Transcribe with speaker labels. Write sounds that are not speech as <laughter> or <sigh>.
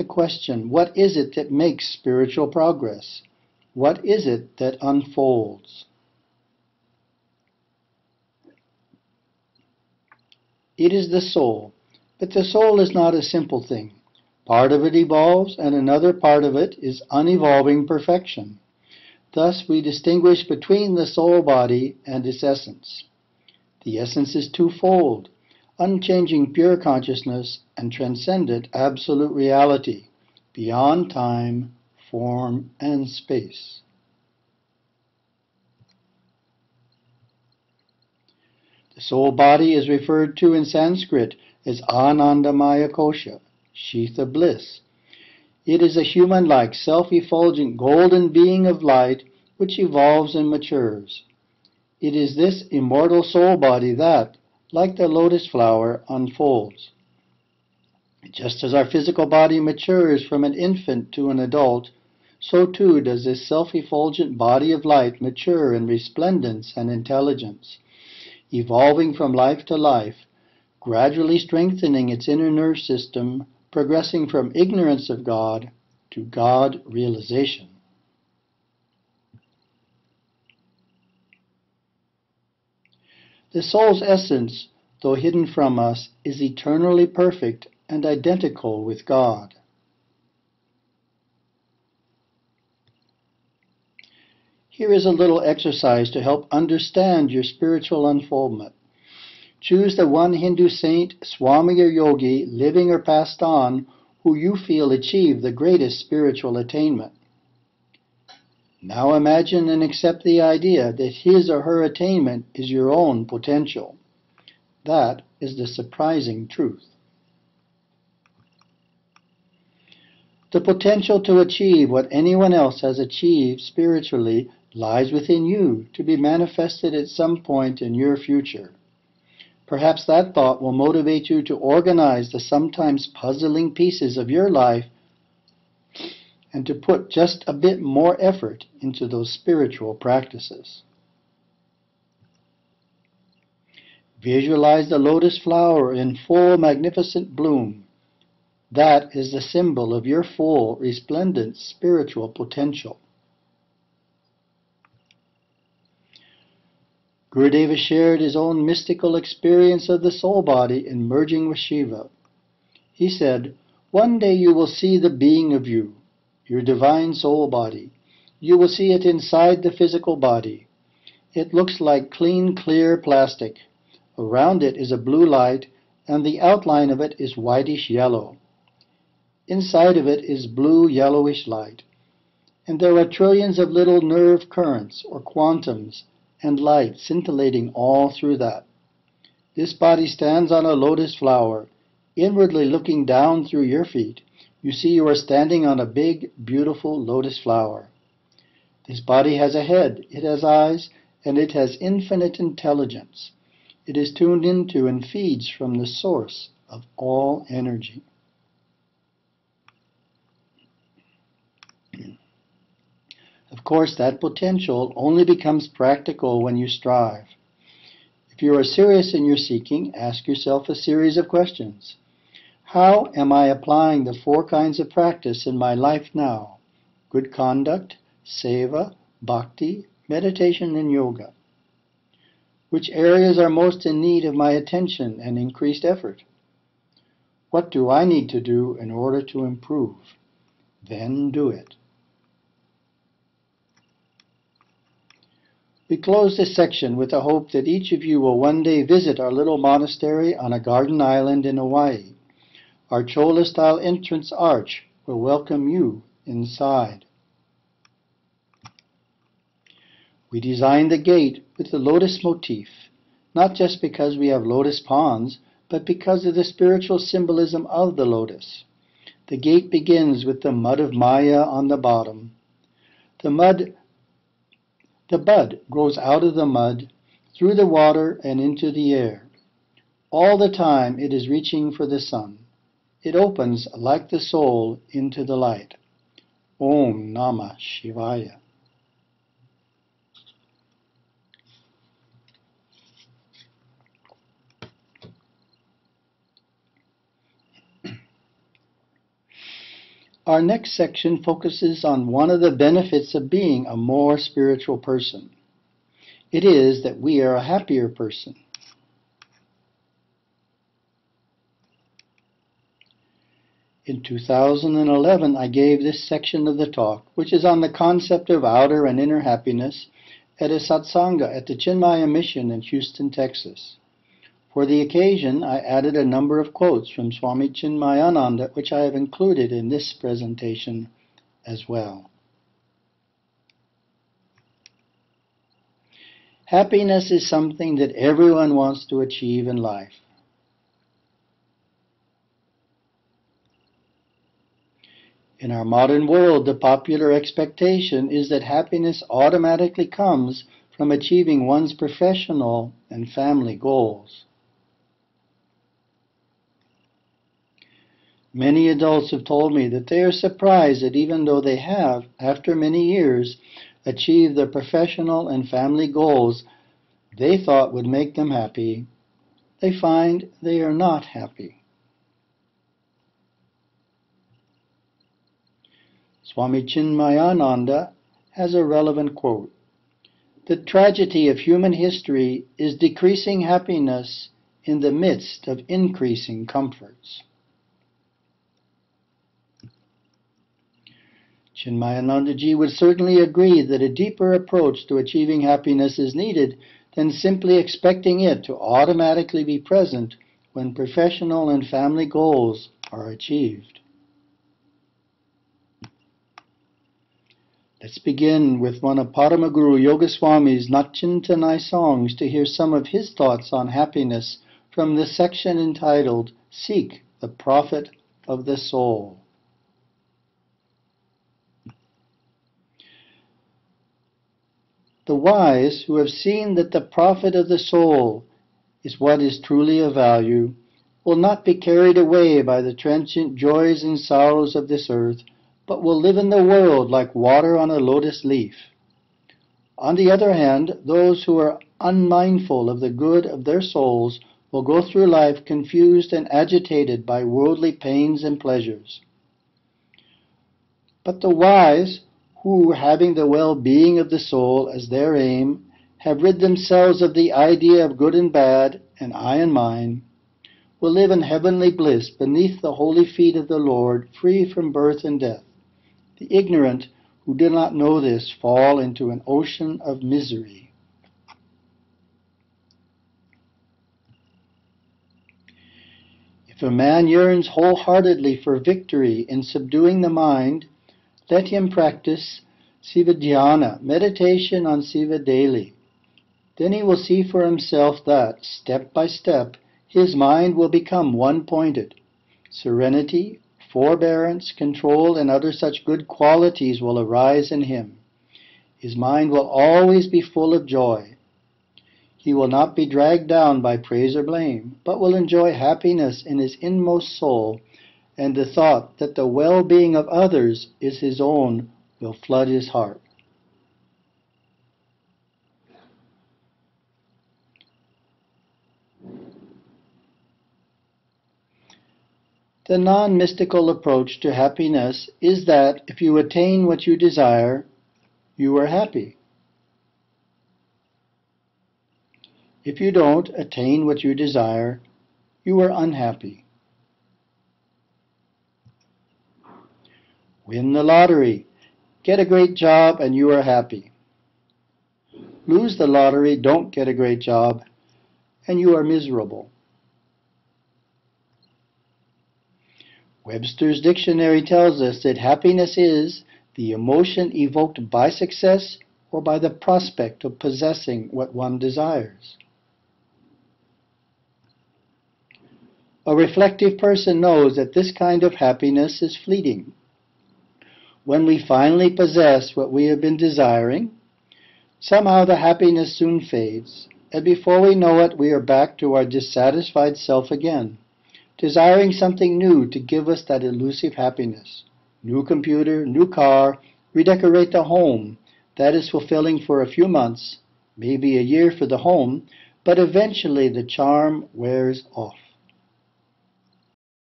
Speaker 1: the question what is it that makes spiritual progress? What is it that unfolds? It is the soul, but the soul is not a simple thing. Part of it evolves, and another part of it is unevolving perfection. Thus, we distinguish between the soul body and its essence. The essence is twofold unchanging pure consciousness and transcendent absolute reality, beyond time, form, and space. The soul body is referred to in Sanskrit as Anandamaya Kosha, sheath of bliss. It is a human like, self effulgent, golden being of light which evolves and matures. It is this immortal soul body that, like the lotus flower, unfolds. Just as our physical body matures from an infant to an adult, so too does this self effulgent body of light mature in resplendence and intelligence evolving from life to life, gradually strengthening its inner nerve system, progressing from ignorance of God to God realization. The soul's essence, though hidden from us, is eternally perfect and identical with God. Here is a little exercise to help understand your spiritual unfoldment. Choose the one Hindu saint, Swami or yogi, living or passed on, who you feel achieved the greatest spiritual attainment. Now imagine and accept the idea that his or her attainment is your own potential. That is the surprising truth. The potential to achieve what anyone else has achieved spiritually lies within you to be manifested at some point in your future. Perhaps that thought will motivate you to organize the sometimes puzzling pieces of your life and to put just a bit more effort into those spiritual practices. Visualize the lotus flower in full magnificent bloom. That is the symbol of your full, resplendent spiritual potential. Gurudeva shared his own mystical experience of the soul body in merging with Shiva. He said, One day you will see the being of you, your divine soul body. You will see it inside the physical body. It looks like clean, clear plastic. Around it is a blue light, and the outline of it is whitish yellow. Inside of it is blue yellowish light. And there are trillions of little nerve currents, or quantums, and light scintillating all through that. This body stands on a lotus flower, inwardly looking down through your feet. You see you are standing on a big, beautiful lotus flower. This body has a head, it has eyes, and it has infinite intelligence. It is tuned into and feeds from the source of all energy. <clears throat> Of course, that potential only becomes practical when you strive. If you are serious in your seeking, ask yourself a series of questions. How am I applying the four kinds of practice in my life now? Good conduct, seva, bhakti, meditation, and yoga. Which areas are most in need of my attention and increased effort? What do I need to do in order to improve? Then do it. We close this section with the hope that each of you will one day visit our little monastery on a garden island in Hawaii. Our Chola style entrance arch will welcome you inside. We designed the gate with the lotus motif, not just because we have lotus ponds, but because of the spiritual symbolism of the lotus. The gate begins with the mud of Maya on the bottom. The mud the bud grows out of the mud, through the water, and into the air. All the time it is reaching for the sun. It opens, like the soul, into the light. Om Namah Shivaya. Our next section focuses on one of the benefits of being a more spiritual person. It is that we are a happier person. In 2011, I gave this section of the talk, which is on the concept of outer and inner happiness, at a satsanga at the Chinmaya Mission in Houston, Texas. For the occasion, I added a number of quotes from Swami Chinmayananda, which I have included in this presentation as well. Happiness is something that everyone wants to achieve in life. In our modern world, the popular expectation is that happiness automatically comes from achieving one's professional and family goals. Many adults have told me that they are surprised that even though they have, after many years, achieved their professional and family goals they thought would make them happy, they find they are not happy. Swami Chinmayananda has a relevant quote. The tragedy of human history is decreasing happiness in the midst of increasing comforts. Chinmayanandaji would certainly agree that a deeper approach to achieving happiness is needed than simply expecting it to automatically be present when professional and family goals are achieved. Let's begin with one of Paramaguru Yogaswami's Natchintanai songs to hear some of his thoughts on happiness from the section entitled Seek the Profit of the Soul. The wise who have seen that the profit of the soul is what is truly of value will not be carried away by the transient joys and sorrows of this earth but will live in the world like water on a lotus leaf. On the other hand, those who are unmindful of the good of their souls will go through life confused and agitated by worldly pains and pleasures. But the wise, who, having the well-being of the soul as their aim, have rid themselves of the idea of good and bad and I and mine, will live in heavenly bliss beneath the holy feet of the Lord, free from birth and death. The ignorant who do not know this fall into an ocean of misery. If a man yearns wholeheartedly for victory in subduing the mind, let him practice Siva Dhyana, meditation on Siva daily. Then he will see for himself that, step by step, his mind will become one pointed. Serenity, forbearance, control, and other such good qualities will arise in him. His mind will always be full of joy. He will not be dragged down by praise or blame, but will enjoy happiness in his inmost soul, and the thought that the well-being of others is his own will flood his heart. The non mystical approach to happiness is that if you attain what you desire, you are happy. If you don't attain what you desire, you are unhappy. Win the lottery, get a great job, and you are happy. Lose the lottery, don't get a great job, and you are miserable. Webster's dictionary tells us that happiness is the emotion evoked by success or by the prospect of possessing what one desires. A reflective person knows that this kind of happiness is fleeting. When we finally possess what we have been desiring, somehow the happiness soon fades, and before we know it, we are back to our dissatisfied self again desiring something new to give us that elusive happiness. New computer, new car, redecorate the home. That is fulfilling for a few months, maybe a year for the home, but eventually the charm wears off.